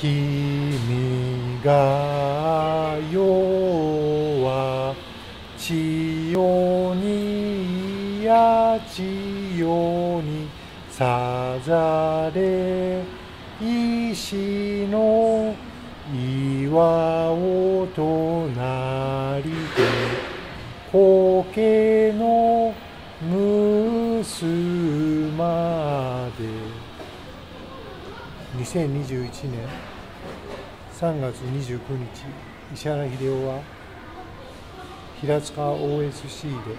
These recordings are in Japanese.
君が世は千代にや千代にさざれ石の岩を隣で苔の結まで2021年3月29日石原秀夫は平塚 OSC で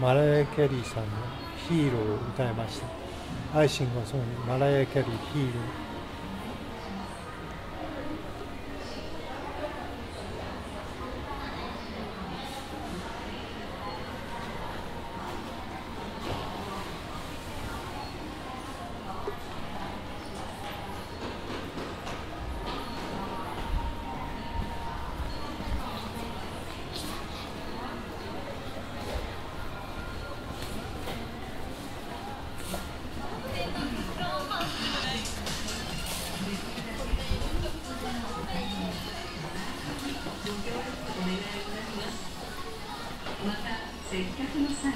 マラヤ・キャリーさんの「ヒーロー」を歌いました。アイシングはそのマラヤ・キャリー「ヒーロー」接客の際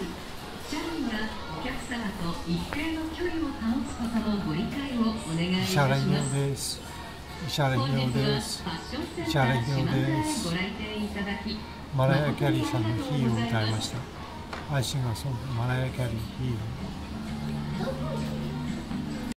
社員がお客様と一定の距離を保つことのご理解をお願いいたします。石原本秀夫日はです石原ー秀夫島根へですマラヤ・キャリーさんの「ヒーロー」を歌いました。アイシングはそのマラヤ・キャリー「ヒーロー」